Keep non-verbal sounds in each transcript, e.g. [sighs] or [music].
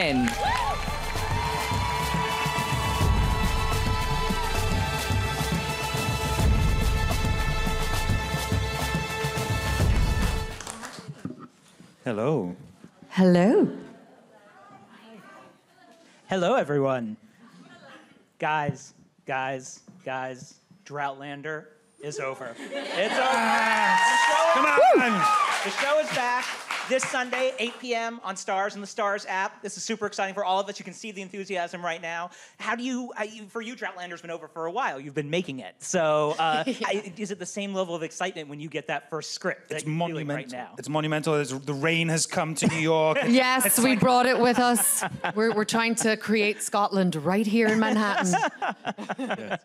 And Hello. Hello. Hello, everyone. Guys, guys, guys, Droughtlander is over. It's over. Ah. The show- Come on! The show is back this Sunday, 8 p.m. on Starz and the Starz app. This is super exciting for all of us. You can see the enthusiasm right now. How do you, uh, you for you, Droughtlander's been over for a while. You've been making it. So uh, [laughs] I, is it the same level of excitement when you get that first script that It's you're monumental. right now? It's monumental. There's, the rain has come to New York. [laughs] Yes, It's we like- brought it with us. We're, we're trying to create Scotland right here in Manhattan. [laughs]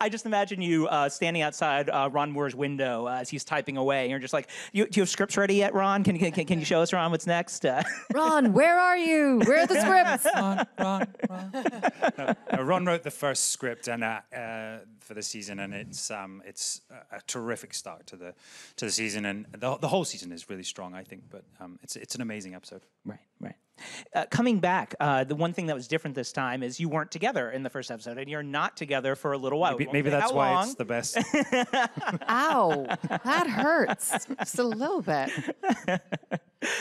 I just imagine you uh, standing outside uh, Ron Moore's window uh, as he's typing away, and you're just like, you, "Do you have scripts ready yet, Ron? Can, can, can you show us, Ron, what's next?" Uh, [laughs] Ron, where are you? Where are the scripts? [laughs] Ron, Ron, Ron. No, Ron wrote the first script and uh, uh, for the season, and it's um, it's a, a terrific start to the to the season, and the, the whole season is really strong, I think. But um, it's it's an amazing episode. right, right. Uh, coming back, uh, the one thing that was different this time is you weren't together in the first episode, and you're not together for a little while. Maybe, maybe that's why long. it's the best. [laughs] Ow, that hurts just a little bit.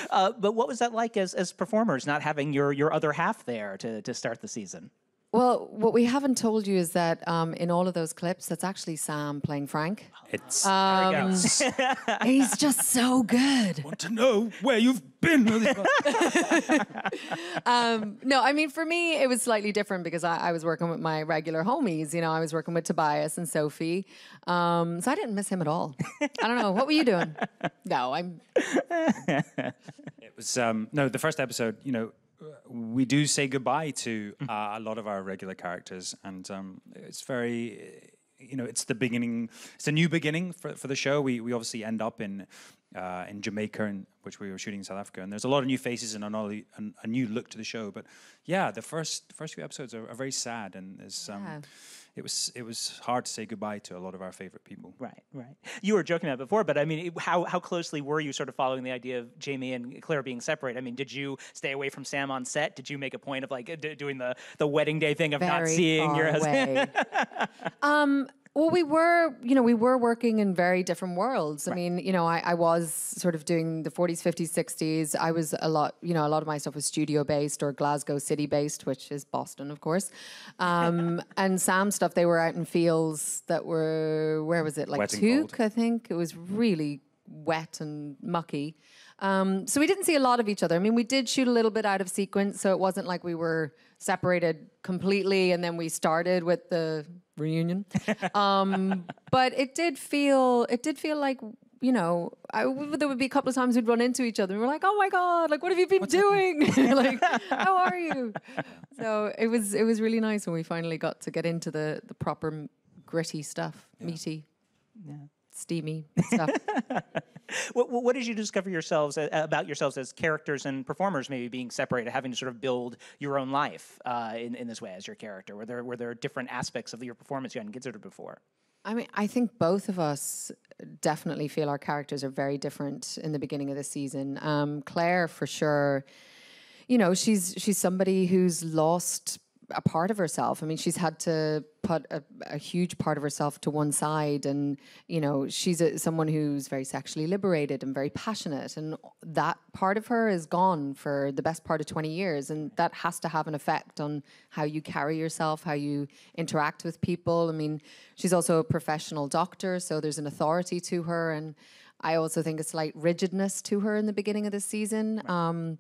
Uh, but what was that like as, as performers, not having your, your other half there to, to start the season? Well, what we haven't told you is that um, in all of those clips, that's actually Sam playing Frank. It's Um, There we go. He's just so good. want to know where you've been. [laughs] Um, no, I mean, for me, it was slightly different because I, I was working with my regular homies. You know, I was working with Tobias and Sophie. Um, so I didn't miss him at all. I don't know. What were you doing? [laughs] No, I'm. [laughs] It was um, no the first episode. You know, we do say goodbye to uh, a lot of our regular characters, and um, it's very. uh, You know, it's the beginning. It's a new beginning for, for the show. We we obviously end up in uh, in Jamaica, and which we were shooting in South Africa, and there's a lot of new faces and a, an- a new look to the show. But yeah, the first first few episodes are, are very sad, and there's um, Yeah. It was it was hard to say goodbye to a lot of our favorite people. Right, right. You were joking about it before, but I mean, it- how how closely were you sort of following the idea of Jamie and Claire being separate? I mean, did you stay away from Sam on set? Did you make a point of like d- doing the the wedding day thing of not seeing far your husband? away. [laughs] um, well, we were, you know, we were working in very different worlds. I mean, you know, I, I was sort of doing the 40s, 50s, 60s. I was a lot, you know, a lot of my stuff was studio based or Glasgow city based, which is Boston, of course. Um, [laughs] and Sam's stuff, they were out in fields that were, where was it? Like Wet. I think. It was really wet and mucky. Um, so we didn't see a lot of each other. I mean, we did shoot a little bit out of sequence, so it wasn't like we were separated completely and then we started with the reunion. [laughs] um, but it did feel, it did feel like, you know, I, there would be a couple of times we'd run into each other and we're like, oh my god, like what have you been doing? [laughs] like, [laughs] how are you? So it was, it was really nice when we finally got to get into the the proper gritty stuff, meaty, steamy stuff. [laughs] What, what did you discover yourselves uh, about yourselves as characters and performers, maybe being separated, having to sort of build your own life uh, in in this way as your character? Were there were there different aspects of your performance you hadn't considered before? I mean, I think both of us definitely feel our characters are very different in the beginning of the season. Um, Claire, for sure, you know, she's she's somebody who's lost a part of herself. I mean, she's had to put a, a huge part of herself to one side, and you know, she's a, someone who's very sexually liberated and very passionate, and that part of her is gone for the best part of twenty years, and that has to have an effect on how you carry yourself, how you interact with people. I mean, she's also a professional doctor, so there's an authority to her, and I also think a slight rigidness to her in the beginning of the season. Um,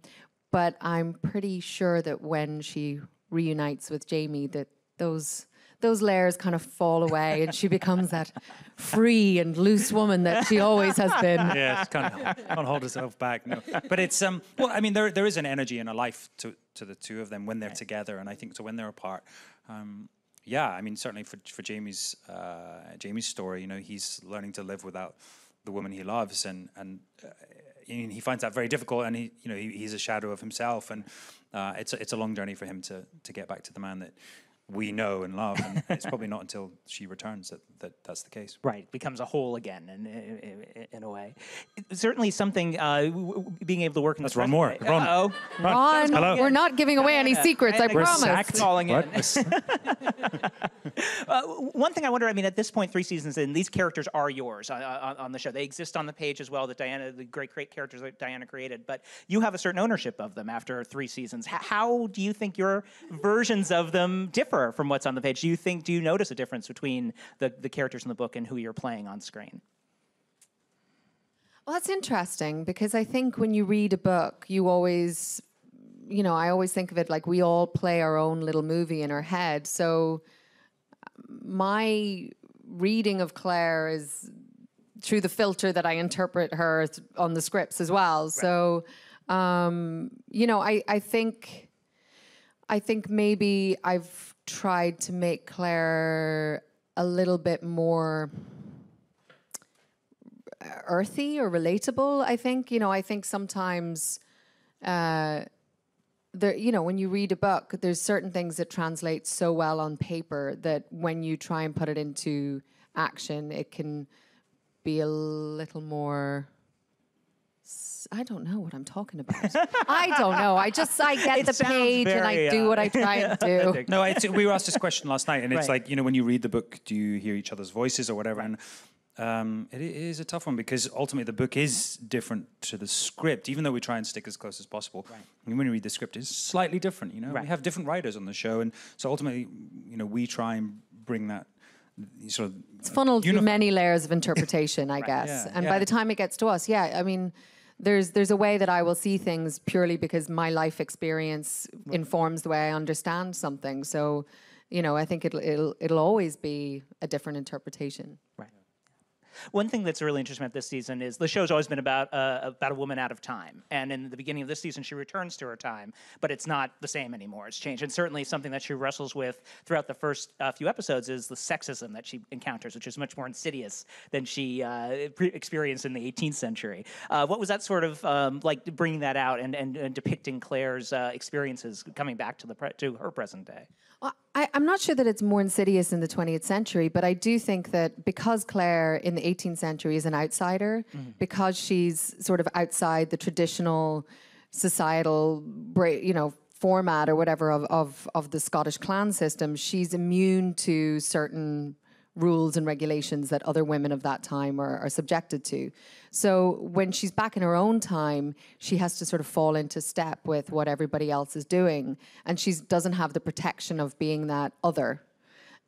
but I'm pretty sure that when she reunites with Jamie, that those those layers kind of fall away, and she becomes that free and loose woman that she always has been. [laughs] yeah, she can't, can't hold herself back. No, but it's um. Well, I mean, there there is an energy and a life to to the two of them when they're together, and I think so when they're apart. Um, yeah, I mean, certainly for for Jamie's uh, Jamie's story, you know, he's learning to live without the woman he loves, and and uh, he finds that very difficult, and he you know he, he's a shadow of himself, and uh, it's a, it's a long journey for him to to get back to the man that we know and love. And it's probably not until she returns that, that that's the case. Right, becomes a whole again, in, in, in a way. Certainly, something uh, w- w- being able to work in Let's the run more. present way- Uh-oh. Ron, Hello. we're not giving away any secrets, I, I think we're promise. sacked. Calling in. [laughs] [laughs] Uh, one thing I wonder, I mean, at this point, three seasons in, these characters are yours on, on, on the show. They exist on the page as well, that Diana, the great, great characters that Diana created, but you have a certain ownership of them after three seasons. H- how do you think your versions of them differ from what's on the page? Do you think, do you notice a difference between the, the characters in the book and who you're playing on screen? Well, that's interesting because I think when you read a book, you always, you know, I always think of it like we all play our own little movie in our head. So my reading of Claire is through the filter that I interpret her on the scripts as well. So, um, you know, I, I think, I think maybe I've tried to make Claire a little bit more earthy or relatable. I think you know. I think sometimes, uh, there you know, when you read a book, there's certain things that translate so well on paper that when you try and put it into action, it can be a little more. S- I don't know what I'm talking about. I don't know. I just I get [laughs] It the sounds page and I very, do uh, what I try and [laughs] do. No, it's, we were asked this question last night, and it's Right. like you know when you read the book, do you hear each other's voices or whatever? And um, it i- is a tough one because ultimately the book is different to the script, even though we try and stick as close as possible. And when you read the script, it's slightly different. You know, Right. we have different writers on the show, and so ultimately, you know, we try and bring that sort of It's funneled through many layers of interpretation, I guess. Yeah, and yeah. by the time it gets to us, yeah, I mean, there's there's a way that I will see things purely because my life experience informs the way I understand something. So, you know, I think it'll it'll it'll always be a different interpretation. Right. One thing that's really interesting about this season is the show's always been about uh, about a woman out of time, and in the beginning of this season, she returns to her time, but it's not the same anymore. It's changed, and certainly something that she wrestles with throughout the first uh, few episodes is the sexism that she encounters, which is much more insidious than she uh, experienced in the 18th century. Uh, what was that sort of um, like bringing that out and, and, and depicting Claire's uh, experiences coming back to the to her present day? Well, I, I'm not sure that it's more insidious in the 20th century, but I do think that because Claire in the 18th century is an outsider, mm-hmm. because she's sort of outside the traditional societal, you know, format or whatever of, of, of the Scottish clan system, she's immune to certain rules and regulations that other women of that time are, are subjected to. So when she's back in her own time, she has to sort of fall into step with what everybody else is doing. And she doesn't have the protection of being that other.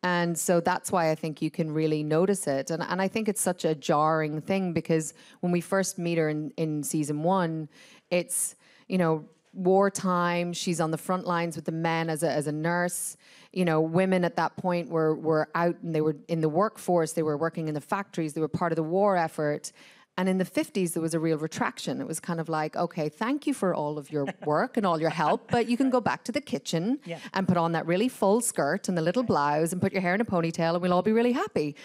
And so that's why I think you can really notice it. And, and I think it's such a jarring thing because when we first meet her in, in season one, it's, you know, wartime. She's on the front lines with the men as a, as a nurse. You know, women at that point were, were out and they were in the workforce, they were working in the factories, they were part of the war effort. And in the 50s, there was a real retraction. It was kind of like, okay, thank you for all of your [laughs] work and all your help, but you can go back to the kitchen Yeah. and put on that really full skirt and the little blouse and put your hair in a ponytail and we'll all be really happy.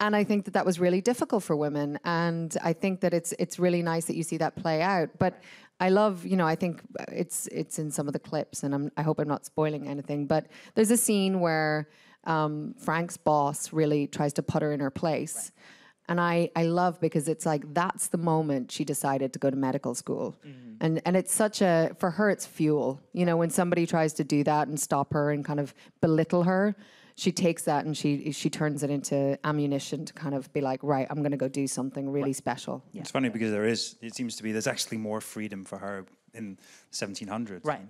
And I think that that was really difficult for women. And I think that it's it's really nice that you see that play out. But I love, you know, I think it's it's in some of the clips, and I'm, I hope I'm not spoiling anything. But there's a scene where um, Frank's boss really tries to put her in her place. And I, I love because it's like that's the moment she decided to go to medical school. Mm-hmm. And and it's such a for her it's fuel. You know, when somebody tries to do that and stop her and kind of belittle her, she takes that and she she turns it into ammunition to kind of be like, right, I'm gonna go do something really special. It's funny because there is, it seems to be, there's actually more freedom for her in 1700s. Right.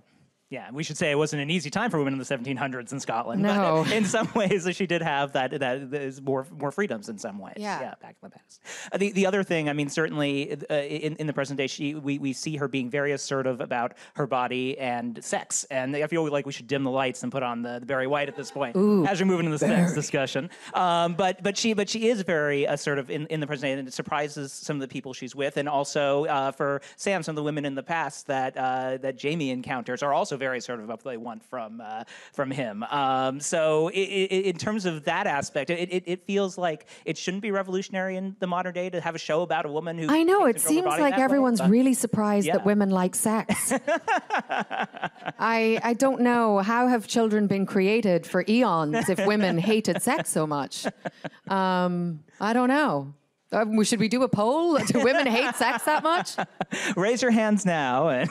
Yeah, we should say it wasn't an easy time for women in the 1700s in Scotland. No. But [laughs] in some ways, she did have that that is more more freedoms in some ways. Yeah. yeah back in the past. Uh, the the other thing, I mean, certainly uh, in in the present day, she we, we see her being very assertive about her body and sex, and I feel like we should dim the lights and put on the, the Barry White at this point as we're moving into the next discussion. Um, but but she but she is very assertive in, in the present day, and it surprises some of the people she's with, and also uh, for Sam, some of the women in the past that uh, that Jamie encounters are also very sort of what they want from uh, from him. Um, so i i in terms of that aspect, it, it, it feels like it shouldn't be revolutionary in the modern day to have a show about a woman who. I know it takes control of her seems like way, everyone's but- really surprised Yeah. that women like sex. [laughs] I I don't know how have children been created for eons if women [laughs] hated sex so much. Um, I don't know. Um, should we do a poll? [laughs] Do women hate sex that much? raise your hands now.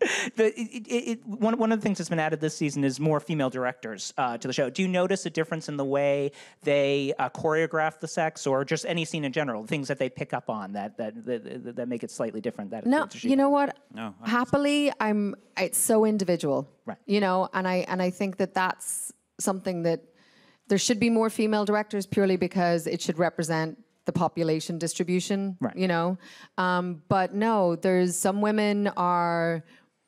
And [laughs] the, it, it, it, one, one of the things that's been added this season is more female directors uh, to the show. Do you notice a difference in the way they uh, choreograph the sex, or just any scene in general? Things that they pick up on that that that, that make it slightly different. That No, you know what? No, I- Happily, I'm. It's so individual, Right. You know, and I and I think that that's something that there should be more female directors purely because it should represent the population distribution, Right. You know, um, but no, there's some women are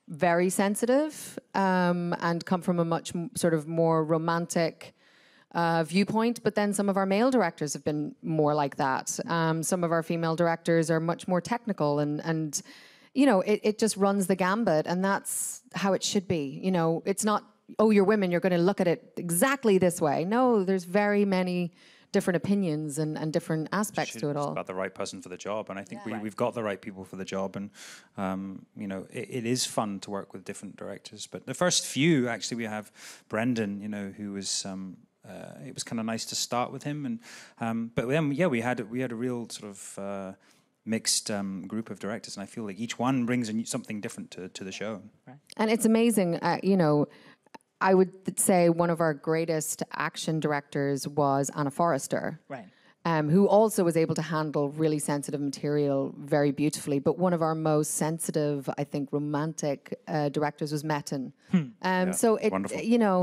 very sensitive um, and come from a much sort of more romantic uh, viewpoint, but then some of our male directors have been more like that. Um, some of our female directors are much more technical, and and you know it, it just runs the gambit, and that's how it should be. You know, it's not oh you're women, you're going to look at it exactly this way. No, there's very many different opinions and, and different aspects to it it's all. about the right person for the job, and I think we, Right. we've got the right people for the job, and um, you know it, it is fun to work with different directors. But the first few, actually, we have Brendan, you know, who was. Um, uh, it was kind of nice to start with him, and um, but then yeah, we had we had a real sort of uh, mixed um, group of directors, and I feel like each one brings a new, something different to, to the show. And it's amazing, uh, you know. I would say one of our greatest action directors was Anna Foerster. Right. um, who also was able to handle really sensitive material very beautifully. But one of our most sensitive, I think, romantic uh, directors was Metin. Um, so it, wonderful. you know,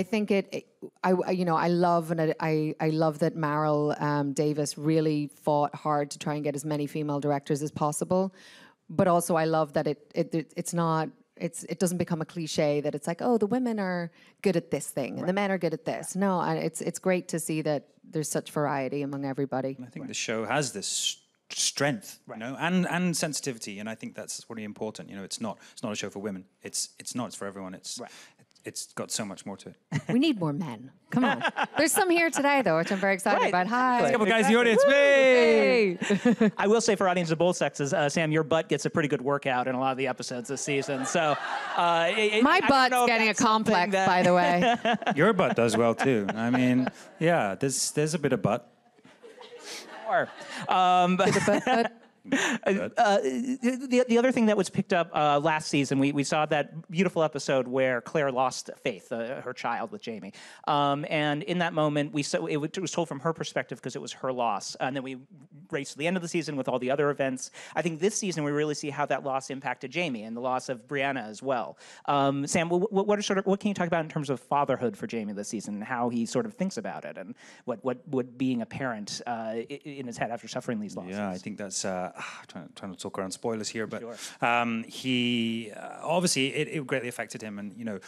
I think it, it- I, I- you know, I love and I, I, I love that Maril um, Davis really fought hard to try and get as many female directors as possible. But also, I love that it, it, it it's not. It's, it doesn't become a cliche that it's like, oh, the women are good at this thing and the men are good at this. No, and it's it's great to see that there's such variety among everybody. I think the show has this strength, you know, and and sensitivity, and I think that's really important. You know, it's not it's not a show for women. It's it's not. It's for everyone. It's Right. It's got so much more to it. We need more men. Come on. There's some here today, though, which I'm very excited Right. about. Hi. There's A couple guys in the audience. Hey! Hey. I will say for audiences of both sexes, uh, Sam, your butt gets a pretty good workout in a lot of the episodes this season. So uh, it- it- My I butt's getting a complex, that- by the way. [laughs] Your butt does well too. I mean, yeah, there's there's a bit of butt. Or, um, but- But, but [laughs] Uh, the, the other thing that was picked up uh, last season, we, we saw that beautiful episode where Claire lost Faith, uh, her child, with Jamie. Um, and in that moment, we saw, it was- told from her perspective because it was her loss. And then we raced to the end of the season with all the other events. I think this season we really see how that loss impacted Jamie and the loss of Brianna as well. Um, Sam, what, what are sort of what can you talk about in terms of fatherhood for Jamie this season and how he sort of thinks about it and what what what being a parent uh, in his head after suffering these losses? Yeah, I think that's uh, [sighs] trying, trying to talk around spoilers here, but Sure. um, he uh, obviously it, it greatly affected him, and you know.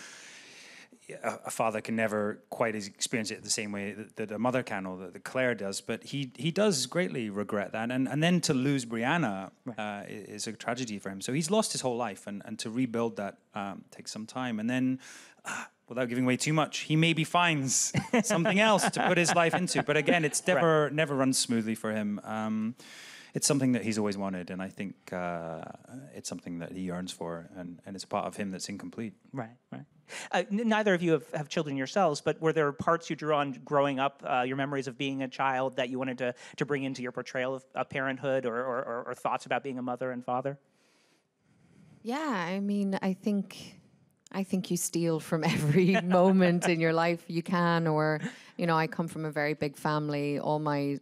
A, a father can never quite experience it the same way that, that a mother can or that, that Claire does, but he he does greatly regret that, and and then to lose Brianna uh, is a tragedy for him. So he's lost his whole life, and and to rebuild that um, takes some time, and then. Uh, Without giving away too much, he maybe finds [laughs] something else to put his life into. But again, it's never never runs smoothly for him. Um, it's something that he's always wanted, and I think uh, it's something that he yearns for, and, and it's a part of him that's incomplete. Right, right. Uh, n- neither of you have, have children yourselves, but were there parts you drew on growing up, uh, your memories of being a child that you wanted to, to bring into your portrayal of, of parenthood or, or, or, or thoughts about being a mother and father? yeah, I mean, I think. I think you steal from [laughs] every moment in your life you can, or, you know, I come from a very big family. All my,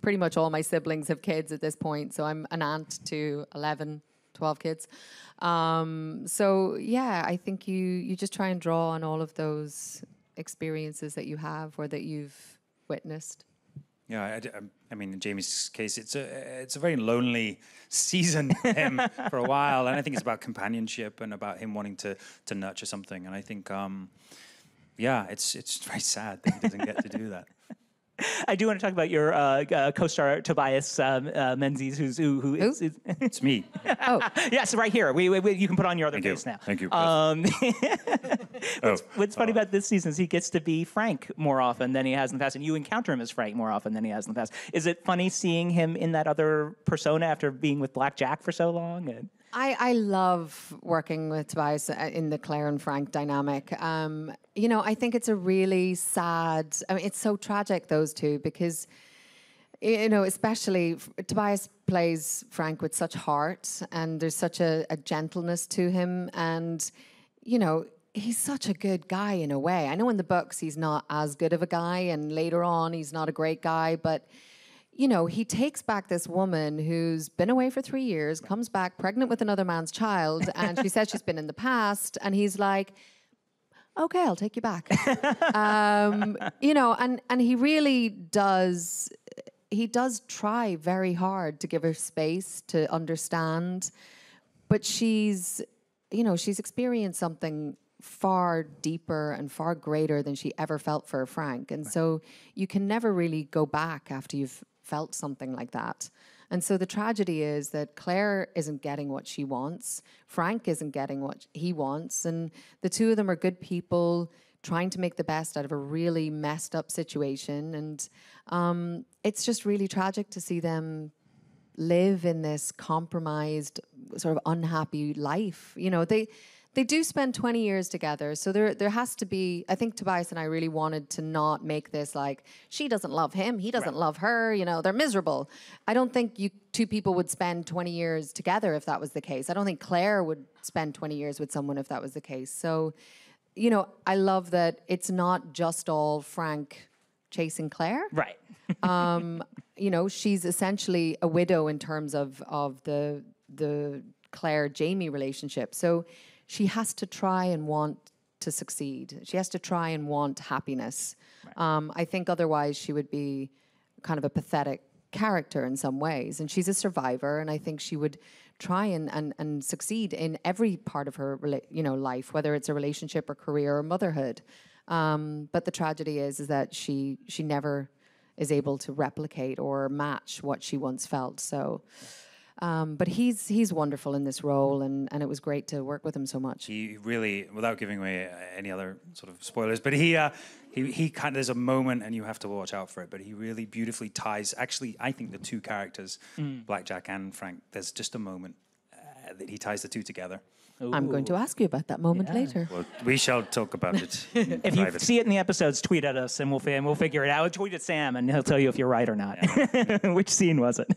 pretty much all my siblings have kids at this point. So I'm an aunt to 11, 12 kids. Um, so yeah, I think you, you just try and draw on all of those experiences that you have or that you've witnessed. Yeah, I, I- mean, in Jamie's case, it's a it's a very lonely [laughs] season for him for a while, and I think it's about companionship and about him wanting to to nurture something. And I think, um, yeah, it's it's very sad that he doesn't get to do that. I do want to talk about your uh, uh, co-star Tobias um, uh, Menzies, who's who, who is, Who? is [laughs] It's me. Oh, yes, right here. We, we, we- you can put on your other Thank you. face now. Thank you. Um, [laughs] Oh, what's funny about this season is he gets to be Frank more often than he has in the past, and you encounter him as Frank more often than he has in the past. Is it funny seeing him in that other persona after being with Black Jack for so long? And, I, I love working with Tobias uh, in the Claire and Frank dynamic. Um, you know, I think it's a really sad, I mean, it's so tragic, those two, because, you know, especially Tobias plays Frank with such heart and there's such a, a gentleness to him. And, you know, he's such a good guy in a way. I know in the books he's not as good of a guy, and later on he's not a great guy, but you know, he takes back this woman who's been away for three years, comes back pregnant with another man's child, and she says she's been in the past, and he's like, "Okay, I'll take you back." [laughs] um, you know, and and he really does. He does try very hard to give her space to understand, but she's, you know, she's experienced something far deeper and far greater than she ever felt for Frank. And so you can never really go back after you've felt something like that. And so the tragedy is that Claire isn't getting what she wants, Frank isn't getting what he wants, and the two of them are good people trying to make the best out of a really messed up situation. And um, it's just really tragic to see them live in this compromised, sort of unhappy life. You know, they they do spend 20 years together. So there there has to be I think Tobias and I really wanted to not make this like she doesn't love him, he doesn't love her, you know, they're miserable. I don't think you two people would spend 20 years together if that was the case. I don't think Claire would spend 20 years with someone if that was the case. So you know, I love that it's not just all Frank chasing Claire right. [laughs] Um, you know, she's essentially a widow in terms of of the the Claire Jamie relationship. So she has to try and want to succeed. She has to try and want happiness. Um, I think otherwise she would be kind of a pathetic character in some ways. And she's a survivor, and I think she would try and and, and succeed in every part of her you know life, whether it's a relationship or career or motherhood. Um, but the tragedy is is that she she never is able to replicate or match what she once felt. So, um, but he's he's wonderful in this role, and and it was great to work with him so much. he really, without giving away uh, any other sort of spoilers, but he, uh, he, he kind of, there's a moment and you have to watch out for it, but he really beautifully ties, actually, I think the two characters, Blackjack and Frank, there's just a moment uh, that he ties the two together. I'm going to ask you about that moment later. Well, we shall talk about it. [laughs] If you see it in the episodes, tweet at us and we'll, fi- and we'll figure it out. Tweet at Sam and he'll tell you if you're right or not. [laughs] Which scene was it?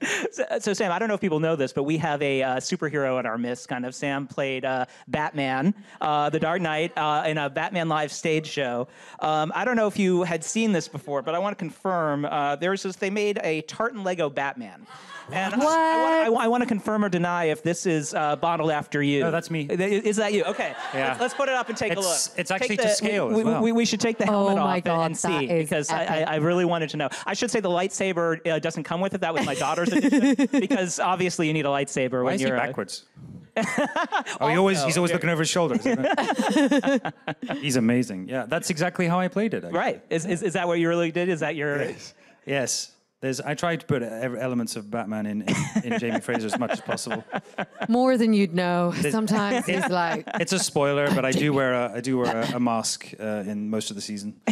[laughs] so, so, Sam, I don't know if people know this, but we have a uh, superhero in our midst. Kind of, Sam played uh, Batman, uh, The Dark Knight, uh, in a Batman Live stage show. Um, I don't know if you had seen this before, but I want to confirm. Uh, there's this. They made a Tartan Lego Batman. And I- I, want, I, I want to confirm or deny if this is uh, bottled after you. No, that's me. Is that you? Okay. Yeah. Let's, let's put it up and take a look. it's actually Take to scale We, as well. we, we should take the helmet Oh off and- God, and see because I, I, really wanted to know. I should say the lightsaber uh, doesn't come with it. That was my daughter's edition [laughs] because obviously you need a lightsaber Why when is he you're uh, backwards? [laughs] oh, he always, he's always looking over his shoulders. [laughs] he's amazing. Yeah, that's exactly how I played it. actually. right. Is, is, is that what you really did? Is that your? Yes. There's, I tried to put elements of Batman in, in, in Jamie [laughs] Fraser as much as possible. More than you'd know. Sometimes he's like, It's a spoiler, but I do wear a, I do wear a, a mask uh, in most of the season. [laughs]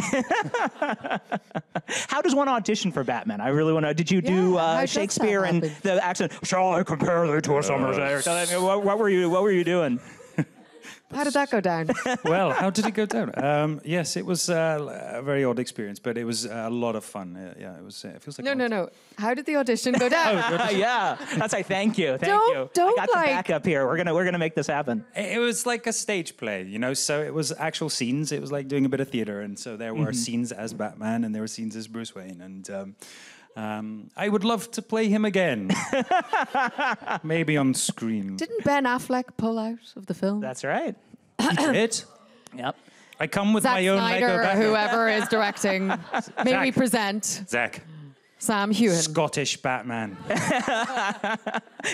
How does one audition for Batman? I really want to. Did you do Yeah, how uh, Shakespeare and the accent? Shall I compare thee to a summer's day? Or something? I mean, what, what were you? What were you doing? How did that go down? [laughs] Well, how did it go down? Um, yes, it was uh, a very odd experience, but it was a lot of fun. Uh, yeah, it was. Uh, it feels like No, no, no. How did the audition go down? [laughs] [laughs] yeah, that's like thank you, thank Don't- you. don't I got like- the backup here. We're gonna we're gonna make this happen. It was like a stage play, you know. So it was actual scenes. It was like doing a bit of theater, and so there were scenes as Batman, and there were scenes as Bruce Wayne, and um, um, I would love to play him again, [laughs] maybe on screen. Didn't Ben Affleck pull out of the film? That's right. [clears throat] He did. Yep. I come with Zack my own Snyder Lego or backup. whoever is directing. [laughs] May we present? Zach. Sam Heughan. Scottish Batman. [laughs]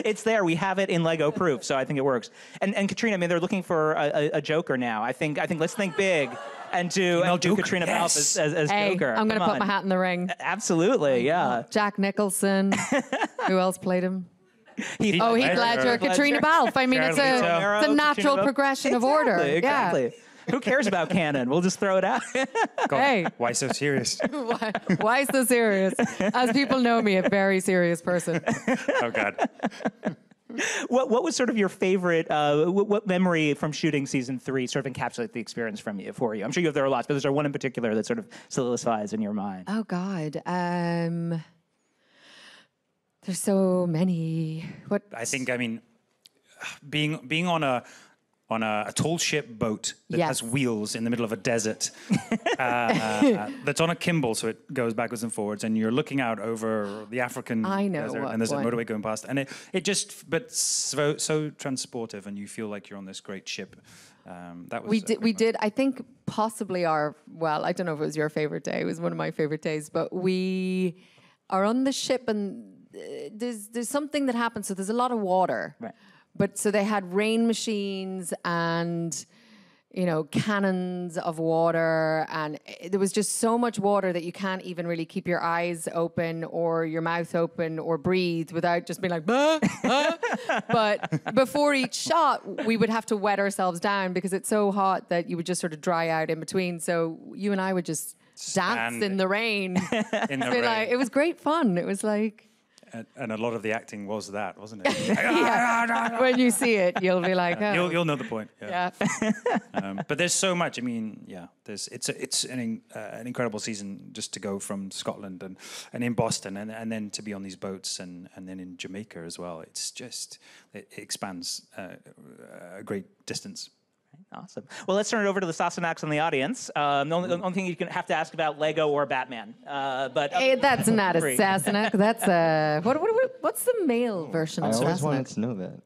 It's there. We have it in Lego proof, so I think it works. And and Caitriona, I mean, they're looking for a, a, a Joker now. I think I think let's think big and do, and do Joker, Caitriona Balfe yes. as, as, as Hey, Joker. I'm going to Come put my hat in the ring. Absolutely, yeah. Jack Nicholson. [laughs] Who else played him? Heath Oh, Heath Ledger. Ledger, Ledger. Caitriona Balfe. I mean, it's a, it's a natural Caitriona Balfe. progression of order. Exactly, Exactly. Yeah. Who cares about canon? We'll just throw it out. [laughs] God, Hey. Why so serious? [laughs] why, why so serious? As people know me, a very serious person. Oh, God. what what was sort of your favorite? Uh, what, what memory from shooting season three sort of encapsulate the experience from you for you? I'm sure you have there are lots, but is there one in particular that sort of solidifies in your mind? Oh God. Um, there's so many. What? I think, I mean, being being on a on a, a tall ship boat that Yes. has wheels in the middle of a desert [laughs] uh, that's on a gimbal, so it goes backwards and forwards, and you're looking out over the African I know desert, and there's one. a motorway going past, and it, it just, but so so transportive, and you feel like you're on this great ship. Um, that was we did. We moment. did. I think possibly our. Well, I don't know if it was your favorite day. It was one of my favorite days. But we are on the ship, and uh, there's there's something that happens. So there's a lot of water. Right. But so they had rain machines and you know cannons of water and it- there was just so much water that you can't even really keep your eyes open or your mouth open or breathe without just being like "Bah, ah." [laughs] but before each shot we would have to wet ourselves down because it's so hot that you would just sort of dry out in between so you and I would just dance in the rain [laughs] in the [laughs] rain. like, it was great fun it was like and, and a lot of the acting was that, wasn't it? [laughs] when you see it you'll be like oh, You'll, you'll know the point. Yeah. yeah [laughs] um, but there's so much. I mean, yeah, there's it's a, it's an in, uh, an incredible season just to go from Scotland and, and in Boston and, and then to be on these boats and, and then in Jamaica as well. It's just it, it expands uh, a great distance. Awesome. Well, let's turn it over to the Sassenachs in the audience. Um, the, only, the only thing you can have to ask about Lego or Batman, uh, but Hey, that's not a Great. Sassenach. That's a what, what, what? What's the male version I of always wanted to know that.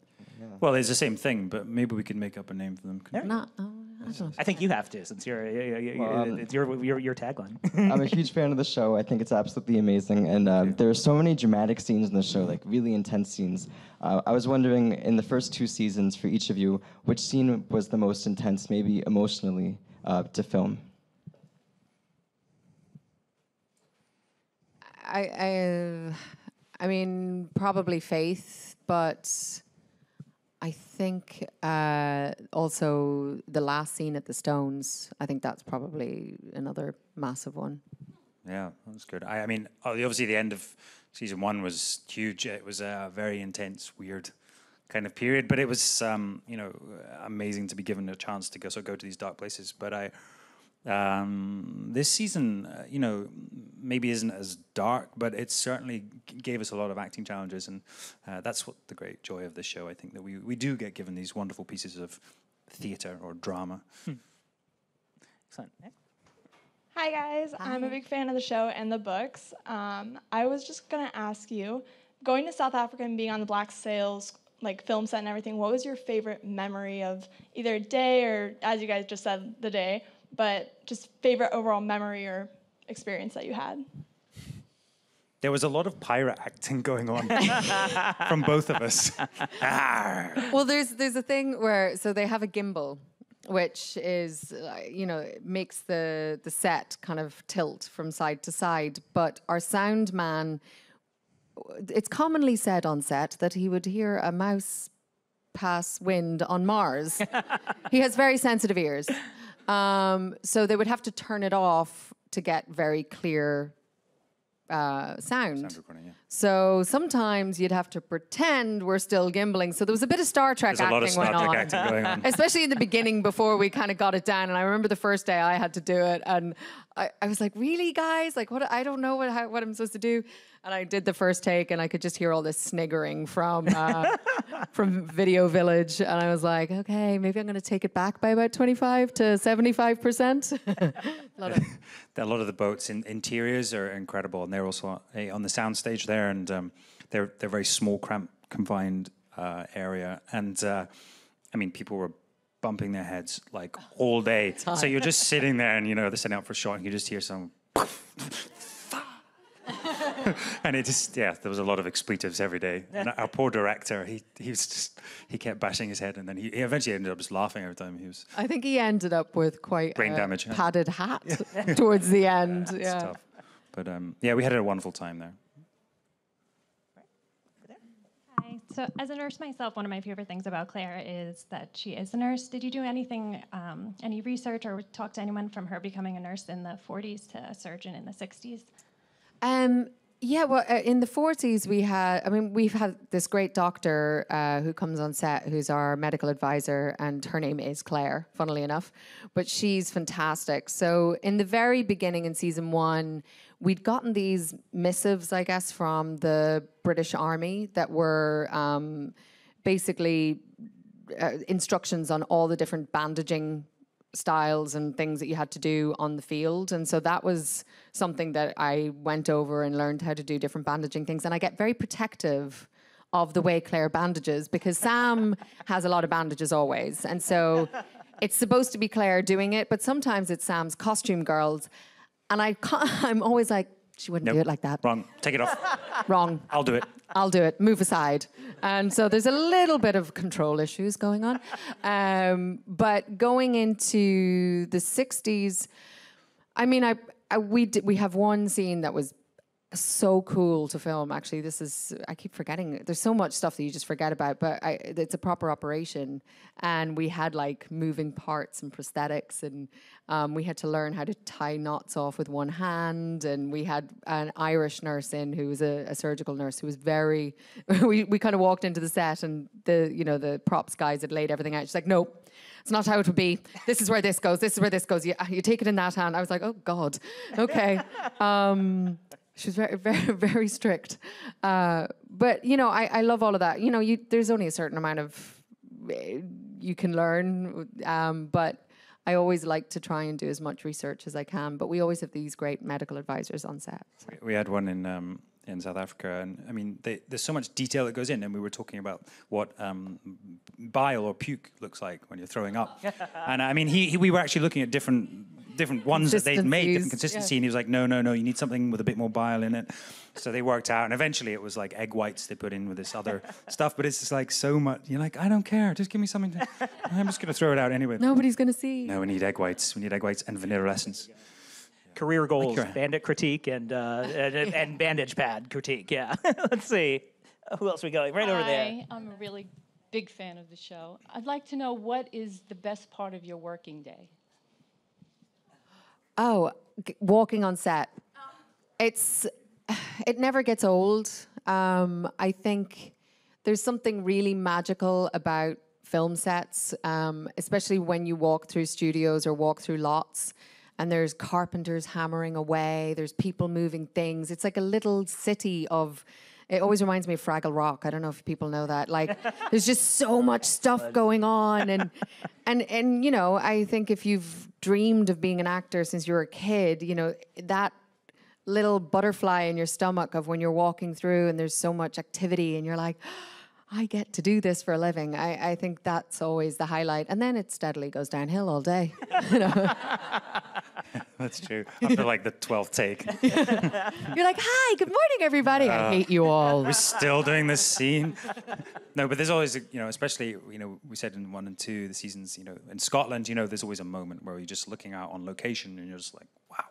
Well, it's the same thing, but maybe we could make up a name for them. Not. Oh, I. I think you have to since you're, you- you- you- Well, um, it's your, your your tagline. [laughs] I'm a huge fan of the show. I think it's absolutely amazing, and um, there are so many dramatic scenes in the show, like really intense scenes. Uh, I was wondering, in the first two seasons, for each of you, which scene was the most intense, maybe emotionally, uh, to film? I, I, I mean, probably Faith, but I think uh, also the last scene at the Stones. I think that's probably another massive one. Yeah, that was good. I, I mean, oh, obviously the end of season one was huge. It was a very intense, weird kind of period, but it was, um, you know, amazing to be given a chance to go so go to these dark places. But I, um, this season, uh, you know, maybe isn't as dark, but it certainly g- gave us a lot of acting challenges, and uh, that's what the great joy of the show. I think that we we do get given these wonderful pieces of theatre or drama. Excellent. Hi guys, I'm a big fan of the show and the books. Um, I was just gonna ask you, going to South Africa and being on the Black Sails like film set and everything, what was your favorite memory of either a day or, as you guys just said, the day, but just favorite overall memory or experience that you had? There was a lot of pirate acting going on [laughs] from both of us. [laughs] Well, there's there's a thing where so they have a gimbal, which is uh, you know makes the the set kind of tilt from side to side. But our sound man, it's commonly said on set that he would hear a mouse pass wind on Mars. [laughs] he has very sensitive ears, um, so they would have to turn it off to get very clear uh, sound. Sound recording, yeah. So sometimes you'd have to pretend we're still gimbling. So there was a bit of Star Trek There's acting Star went Trek on. acting going on. [laughs] Especially in the beginning before we kind of got it down. And I remember the first day I had to do it. And I, I was like, really, guys? Like, what? I don't know what, how, what I'm supposed to do. And I did the first take and I could just hear all this sniggering from, uh, [laughs] from Video Village. And I was like, okay, maybe I'm going to take it back by about 25 to 75%. a lot of a lot of the boats in interiors are incredible, and they're also on the soundstage there, and um, they're they're very small, cramped, confined uh, area, and uh, I mean, people were bumping their heads like all day. [laughs] So you're just sitting there, and you know they're setting up for a shot, and you just hear some. [laughs] [laughs] and it just yeah, there was a lot of expletives every day. And our [laughs] poor director, he he was just he kept bashing his head, and then he, he eventually ended up just laughing every time he was. I think he ended up with quite Brain a damage, padded hat [laughs] towards the end. It's yeah. tough. But um, yeah, we had a wonderful time there. Hi. So, as a nurse myself, one of my favorite things about Claire is that she is a nurse. Did you do anything, um, any research, or talk to anyone from her becoming a nurse in the 40s to a surgeon in the 60s? Um, yeah, well, uh, in the 40s, we had, I mean, we've had this great doctor uh, who comes on set who's our medical advisor, and her name is Claire, funnily enough, but she's fantastic. So, in the very beginning in season one, we'd gotten these missives, I guess, from the British Army that were um, basically uh, instructions on all the different bandaging styles and things that you had to do on the field. And so that was something that I went over and learned how to do different bandaging things. And I get very protective of the way Claire bandages because Sam [laughs] has a lot of bandages always. And so it's supposed to be Claire doing it, but sometimes it's Sam's costume girls. And I [laughs] I'm always like, she wouldn't do it like that. Wrong. Take it off. [laughs] Wrong. I'll do it. I'll do it. Move aside. And so there's a little bit of control issues going on. Um, but going into the 60s, I mean, I, I we did, we have one scene that was so cool to film. Actually, this is I keep forgetting. There's so much stuff that you just forget about, but I, it's a proper operation, and we had like moving parts and prosthetics, and um, we had to learn how to tie knots off with one hand, and we had an Irish nurse in who was a, a surgical nurse who was very. [laughs] we we kind of walked into the set, and the you know the props guys had laid everything out. She's like, nope. It's not how it would be. This is where this goes. This is where this goes. You, you take it in that hand. I was like, oh God, okay. Um, she was very, [laughs] very, very strict. Uh, but you know, I, I love all of that. You know, you there's only a certain amount of eh, you can learn, um, but I always like to try and do as much research as I can. But we always have these great medical advisors on set. We- We had one in um, in South Africa, and I mean, they, there's so much detail that goes in. And we were talking about what um, bile or puke looks like when you're throwing up. [laughs] and I mean, he, he we were actually looking at different different ones that they'd made, different consistency, yeah. and he was like, no, no, no, you need something with a bit more bile in it. So they worked out, and eventually it was like egg whites they put in with this other [laughs] stuff. But it's just like so much. You're like, I don't care, just give me something. To, [laughs] [laughs] I'm just gonna throw it out anyway. Nobody's gonna see. No, we need egg whites. We need egg whites and vanilla essence. Career goals, your- bandit critique, and, uh, and and bandage pad critique. Yeah. Let's see. Who else we going? Right over there. Hi, I'm a really big fan of the show. I'd like to know what is the best part of your working day? Oh, g- walking on set. It's it never gets old. Um, I think there's something really magical about film sets, um, especially when you walk through studios or walk through lots. And there's carpenters hammering away. There's people moving things. It's like a little city of. It always reminds me of Fraggle Rock. I don't know if people know that. Like, [laughs] there's just so much stuff going on, and [laughs] and and you know, I think if you've dreamed of being an actor since you were a kid, you know that little butterfly in your stomach of when you're walking through and there's so much activity, and you're like, [gasps] I get to do this for a living. I, I think that's always the highlight, and then it steadily goes downhill all day. [laughs] [laughs] That's true. After like the 12th take. [laughs] You're like, hi, good morning, everybody. I hate you all. We're still doing this scene. [laughs] No, but there's always, you know, especially, you know, we said in one and two, the seasons, you know, in Scotland, you know, there's always a moment where you're just looking out on location and you're just like, wow.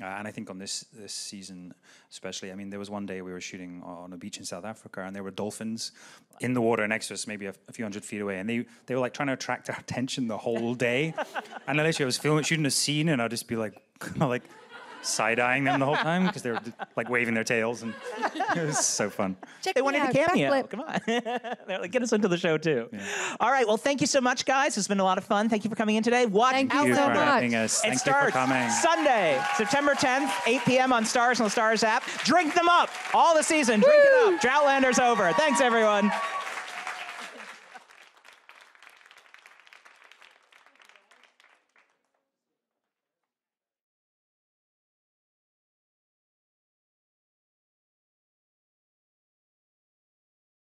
Uh, and I think on this this season, especially, I mean, there was one day we were shooting on a beach in South Africa, and there were dolphins in the water next to us, maybe a, a few hundred feet away, and they they were like trying to attract our [laughs] attention the whole day. and I was filming, shooting a scene, and I'd just be like, [laughs] like side eyeing them the whole time [laughs] because they were like waving their tails, and [laughs] it was so fun. Check They me wanted a out, cameo. backflip. Come on. [laughs] They're like, get us into the show, too. All right. Well, thank you so much, guys. It's been a lot of fun. Thank you for coming in today. Watch Thank you you so for much. having us. It Thank you for starts coming. Sunday, September 10th, 8 p.m. on Starz and the Starz app. Drink them up all the season. Drink it up. Droughtlander's over. Thanks, everyone.